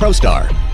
ProStar.